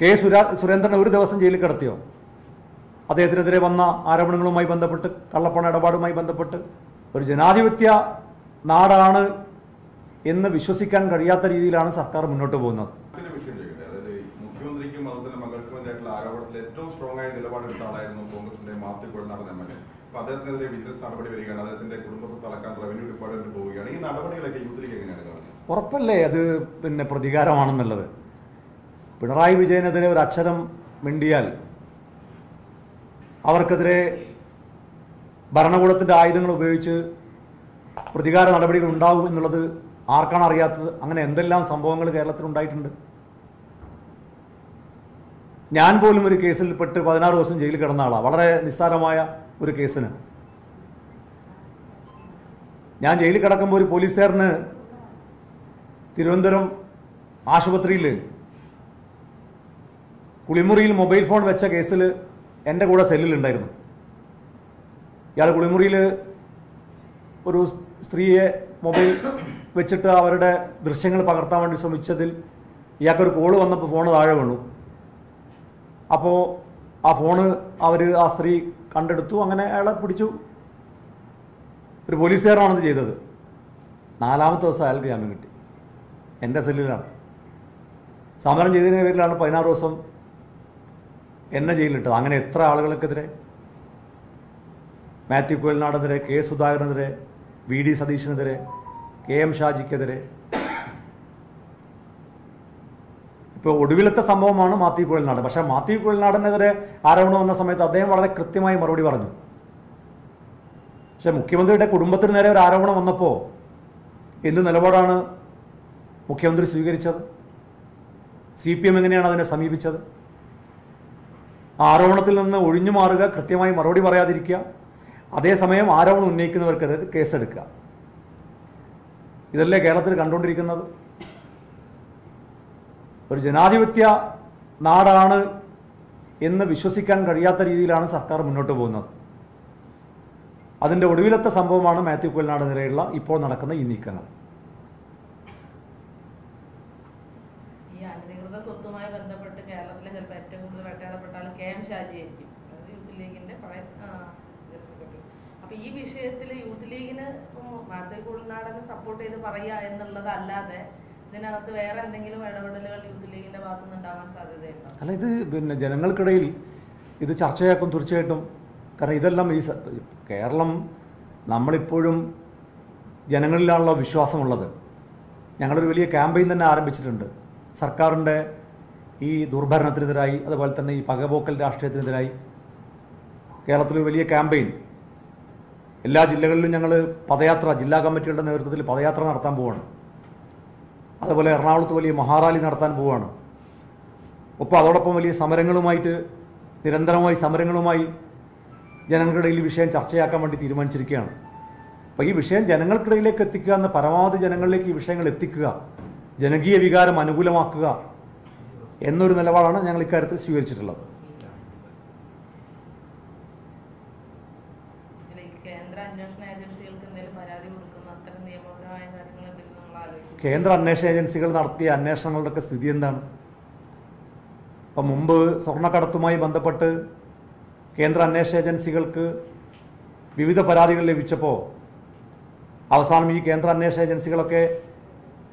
K സുരാ സുരേന്ദ്രനെ ഒരു ദിവസം ജയിലിൽ കിടത്തിയോ? അദ്ദേഹത്തിനെതിരെ വന്ന ആരോപണങ്ങളുമായി ബന്ധപ്പെട്ട് കള്ളപ്പണ ഇടപാടുമായി ബന്ധപ്പെട്ട് ഒരു ജനാധിപത്യ നാടാണ് എന്ന് വിശ്വസിക്കാൻ കഴിയാത്ത രീതിയിലാണ് സർക്കാർ മുന്നോട്ട് പോകുന്നത്. മറ്റൊരു വിഷയം ചോദിക്കട്ടെ. അതായത് മുഖ്യമന്ത്രിക്കും അതുപോലെ മകൾക്കും ആരോപണത്തിൽ ഏറ്റവും സ്ട്രോങ് ആയ നിലപാടെടുത്ത ആളായിരുന്നു കോൺഗ്രസിന്റെ Mathew Kuzhalnadan M. L. A. അപ്പൊ അദ്ദേഹത്തിനെതിരെ വിജിലൻസ് നടപടി വരികയാണ്. അദ്ദേഹത്തിന്റെ കുടുംബസ്വത്ത് അളക്കാൻ റവന്യൂ ഡിപ്പാർട്ട്മെന്റ് പോവുകയാണ്. ഈ നടപടികളൊക്കെ യൂത്ത് ലീഗ് എങ്ങനെയാണ് കാണുന്നത്? ഉറപ്പല്ലേ? അത് പിന്നെ പ്രതികാരമാണെന്നുള്ളത്. പിണറായി വിജയനെതിരെ ഒരു അക്ഷരം മിണ്ടിയാൽ അവർക്കെതിരെ ഭരണകൂടത്തിന്റെ ആയുധങ്ങൾ ഉപയോഗിച്ച് പ്രതികാര നടപടികൾ ഉണ്ടാവും എന്നുള്ളത് ആർക്കാണ് അറിയാത്തത്? അങ്ങനെ എന്തെല്ലാം സംഭവങ്ങൾ കേരളത്തിൽ ഉണ്ടായിട്ടുണ്ട്? ഞാൻ പോലും ഒരു കേസിൽ പെട്ട് പതിനാറ് ദിവസം ജയിലിൽ കിടന്ന ആളാണ് വളരെ നിസ്സാരമായ ഒരു കേസിന്. ഞാൻ ജയിലിൽ കിടക്കുമ്പോൾ ഒരു പോലീസുകാരന് തിരുവനന്തപുരം ആശുപത്രിയിൽ കുളിമുറിയിൽ മൊബൈൽ ഫോൺ വെച്ച കേസിൽ എന്റെ കൂടെ സെല്ലിലുണ്ടായിരുന്നു. ഇയാൾ കുളിമുറിയിൽ ഒരു സ്ത്രീയെ മൊബൈൽ വെച്ചിട്ട് അവരുടെ ദൃശ്യങ്ങൾ പകർത്താൻ വേണ്ടി ശ്രമിച്ചതിൽ ഇയാൾക്കൊരു കോൾ വന്നപ്പോൾ ഫോൺ താഴെ വീണു. അപ്പോൾ ആ ഫോണ് അവർ ആ സ്ത്രീ കണ്ടെടുത്തു. അങ്ങനെ അയാളെ പിടിച്ചു. ഒരു പോലീസുകാരനാണത് ചെയ്തത്. നാലാമത്തെ ദിവസം അയാൾക്ക് ജാമ്യം കിട്ടി. എന്റെ സെല്ലിലാണ്. സമരം ചെയ്തതിന്റെ പേരിലാണ് പതിനാറ് ദിവസം എന്നെ ജയിലിലിട്ടത്. അങ്ങനെ എത്ര ആളുകൾക്കെതിരെ? മാത്യു കുഴൽനാടിനെതിരെ കെ സുധാകരനെതിരെ വി ഡി സതീഷിനെതിരെ കെ എം ഷാജിക്കെതിരെ. ഇപ്പോൾ ഒടുവിലത്തെ സംഭവമാണ് മാത്യു കുഴൽനാട് പക്ഷേ മാത്യു കുഴൽനാടിനെതിരെ ആരോപണം വന്ന സമയത്ത് അദ്ദേഹം വളരെ കൃത്യമായി മറുപടി പറഞ്ഞു. പക്ഷെ മുഖ്യമന്ത്രിയുടെ കുടുംബത്തിന് നേരെ ഒരു ആരോപണം വന്നപ്പോൾ എന്ത് നിലപാടാണ് മുഖ്യമന്ത്രി സ്വീകരിച്ചത്? സി പി എം എങ്ങനെയാണ് അതിനെ സമീപിച്ചത്? ആരോപണത്തിൽ നിന്ന് ഒഴിഞ്ഞു മാറുക കൃത്യമായി മറുപടി പറയാതിരിക്കുക. അതേസമയം ആരോപണം ഉന്നയിക്കുന്നവർക്കെതിരെ കേസെടുക്കുക. ഇതല്ലേ കേരളത്തിൽ കണ്ടുകൊണ്ടിരിക്കുന്നത്? ഒരു ജനാധിപത്യ നാടാണ് എന്ന് വിശ്വസിക്കാൻ കഴിയാത്ത രീതിയിലാണ് സർക്കാർ മുന്നോട്ട് പോകുന്നത്. അതിന്റെ ഒടുവിലത്തെ സംഭവമാണ് മാത്യു കുലനാടിനെതിരെയുള്ള ഇപ്പോൾ നടക്കുന്ന ഈ നീക്കങ്ങൾ. ഈ അനധികൃത സ്വത്തുമായി ബന്ധപ്പെട്ട് കേരളത്തിലെ ചിലപ്പോൾ ഏറ്റവും കൂടുതൽ വേട്ടയാടപ്പെട്ട ആൾ കെ എം ഷാജി ആയിരിക്കും. അതായത് യൂത്ത് ലീഗിന്റെ പഴയ. അപ്പൊ ഈ വിഷയത്തിൽ യൂത്ത് ലീഗിന് മാത്യു കുളനാടനെ സപ്പോർട്ട് ചെയ്ത് പറയുക എന്നുള്ളതല്ലാതെ ഇതിനകത്ത് വേറെ എന്തെങ്കിലും ഇടപെടലുകൾ യൂത്ത് ലീഗിന്റെ ഭാഗത്തുനിന്ന് ഉണ്ടാവാൻ സാധ്യതയുണ്ടോ? അല്ല ഇത് പിന്നെ ജനങ്ങൾക്കിടയിൽ ഇത് ചർച്ചയാക്കും തീർച്ചയായിട്ടും. കാരണം ഇതെല്ലാം ഈ കേരളം നമ്മളിപ്പോഴും ജനങ്ങളിലാണല്ലോ വിശ്വാസമുള്ളത്. ഞങ്ങളൊരു വലിയ ക്യാമ്പയിൻ തന്നെ ആരംഭിച്ചിട്ടുണ്ട്. സർക്കാരിന്റെ ഈ ദുർഭരണത്തിനെതിരായി അതുപോലെ തന്നെ ഈ പകപോക്കൽ രാഷ്ട്രീയത്തിനെതിരായി കേരളത്തിൽ വലിയ ക്യാമ്പയിൻ. എല്ലാ ജില്ലകളിലും ഞങ്ങൾ പദയാത്ര ജില്ലാ കമ്മിറ്റികളുടെ നേതൃത്വത്തിൽ പദയാത്ര നടത്താൻ പോവാണ്. അതുപോലെ എറണാകുളത്ത് വലിയ മഹാറാലി നടത്താൻ പോവുകയാണ് ഒപ്പം അതോടൊപ്പം വലിയ സമരങ്ങളുമായിട്ട് നിരന്തരമായി സമരങ്ങളുമായി ജനങ്ങൾക്കിടയിൽ വിഷയം ചർച്ചയാക്കാൻ വേണ്ടി തീരുമാനിച്ചിരിക്കുകയാണ്. അപ്പോൾ ഈ വിഷയം ജനങ്ങൾക്കിടയിലേക്ക് എത്തിക്കുക എന്ന പരമാവധി ജനങ്ങളിലേക്ക് ഈ വിഷയങ്ങൾ എത്തിക്കുക ജനകീയ വികാരം അനുകൂലമാക്കുക എന്നൊരു നിലപാടാണ് ഞങ്ങൾ ഇക്കാര്യത്തിൽ സ്വീകരിച്ചിട്ടുള്ളത്. കേന്ദ്ര അന്വേഷണ ഏജൻസികൾ നടത്തിയ അന്വേഷണങ്ങളുടെയൊക്കെ സ്ഥിതി എന്താണ്? അപ്പം മുമ്പ് സ്വർണക്കടത്തുമായി ബന്ധപ്പെട്ട് കേന്ദ്ര അന്വേഷണ ഏജൻസികൾക്ക് വിവിധ പരാതികൾ ലഭിച്ചപ്പോൾ അവസാനം ഈ കേന്ദ്ര അന്വേഷണ ഏജൻസികളൊക്കെ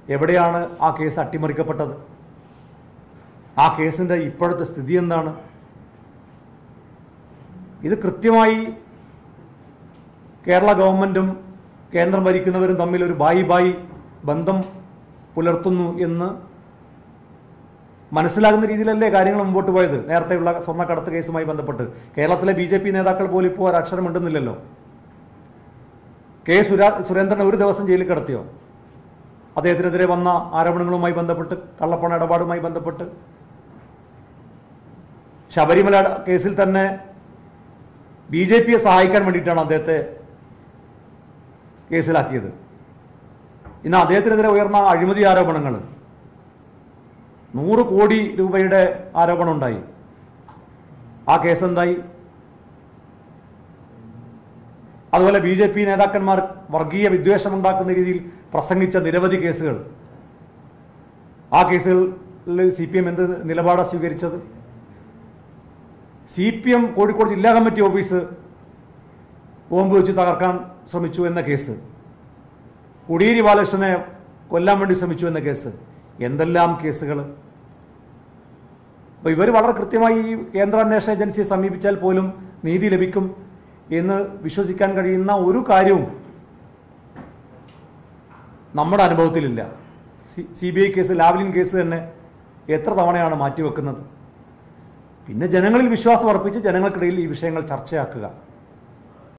എവിടെയാണ് ആ കേസ് അട്ടിമറിക്കപ്പെട്ടത്? ആ കേസിന്റെ ഇപ്പോഴത്തെ സ്ഥിതി എന്താണ്? ഇത് കൃത്യമായി കേരള ഗവൺമെന്റും കേന്ദ്രം ഭരിക്കുന്നവരും തമ്മിൽ ഒരു ബായി ബായി ബന്ധം പുലർത്തുന്നു എന്ന് മനസ്സിലാകുന്ന രീതിയിലല്ലേ കാര്യങ്ങൾ മുമ്പോട്ട് പോയത്? നേരത്തെയുള്ള സ്വർണക്കടത്ത് കേസുമായി ബന്ധപ്പെട്ട്. കേരളത്തിലെ ബി ജെ പി നേതാക്കൾ പോലും ഇപ്പോൾ ഒരക്ഷരം ഉണ്ടെന്നില്ലല്ലോ കെ സുരാ സുരേന്ദ്രനെ ഒരു ദിവസം ജയിലിൽ കിടത്തിയോ? അദ്ദേഹത്തിനെതിരെ വന്ന ആരോപണങ്ങളുമായി ബന്ധപ്പെട്ട് കള്ളപ്പണ ഇടപാടുമായി ബന്ധപ്പെട്ട്. ശബരിമല കേസിൽ തന്നെ ബി ജെ പിയെ സഹായിക്കാൻ വേണ്ടിയിട്ടാണ് അദ്ദേഹത്തെ കേസിലാക്കിയത്. ഇന്ന് അദ്ദേഹത്തിനെതിരെ ഉയർന്ന അഴിമതി ആരോപണങ്ങൾ നൂറ് കോടി രൂപയുടെ ആരോപണം ഉണ്ടായി ആ കേസ് എന്തായി അതുപോലെ ബി ജെ പി നേതാക്കന്മാർ വർഗീയ വിദ്വേഷമുണ്ടാക്കുന്ന രീതിയിൽ പ്രസംഗിച്ച നിരവധി കേസുകൾ. ആ കേസുകളിൽ സി പി എം എന്ത് നിലപാടാണ് സ്വീകരിച്ചത്? സി പി എം കോഴിക്കോട് ജില്ലാ കമ്മിറ്റി ഓഫീസ് ബോംബ് വെച്ച് തകർക്കാൻ ശ്രമിച്ചു എന്ന കേസ്. കുടിയേരി ബാലകൃഷ്ണനെ കൊല്ലാൻ വേണ്ടി ശ്രമിച്ചു എന്ന കേസ്. എന്തെല്ലാം കേസുകൾ? അപ്പോൾ ഇവർ വളരെ കൃത്യമായി ഈ കേന്ദ്ര അന്വേഷണ ഏജൻസിയെ സമീപിച്ചാൽ പോലും നീതി ലഭിക്കും. എന്ന് വിശ്വസിക്കാൻ കഴിയുന്ന ഒരു കാര്യവും നമ്മുടെ അനുഭവത്തിലില്ല. C C B I case Lavalin case തന്നെ എത്ര തവണയാണ് മാറ്റിവെക്കുന്നത്? പിന്നെ ജനങ്ങളിൽ വിശ്വാസം അർപ്പിച്ച് ജനങ്ങൾക്കിടയിൽ ഈ വിഷയങ്ങൾ ചർച്ചയാക്കുക.